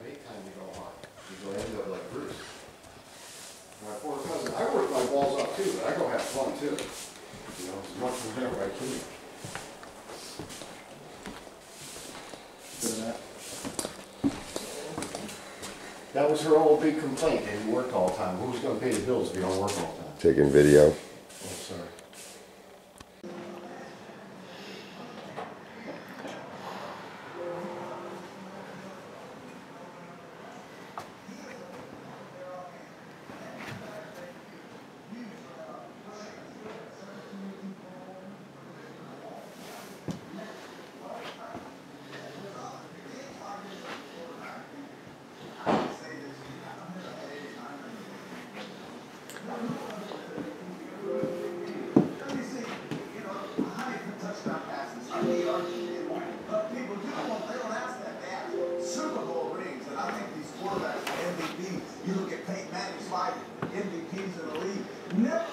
time to on. You go end up like Bruce. My poor cousin, I work my balls up too, but I go have fun too. You know, as much I can. That was her old big complaint, he worked all the time. Who's gonna pay the bills if you don't work all the time? Taking video. MVPs. You look at Peyton Manning's five MVPs in the league. Never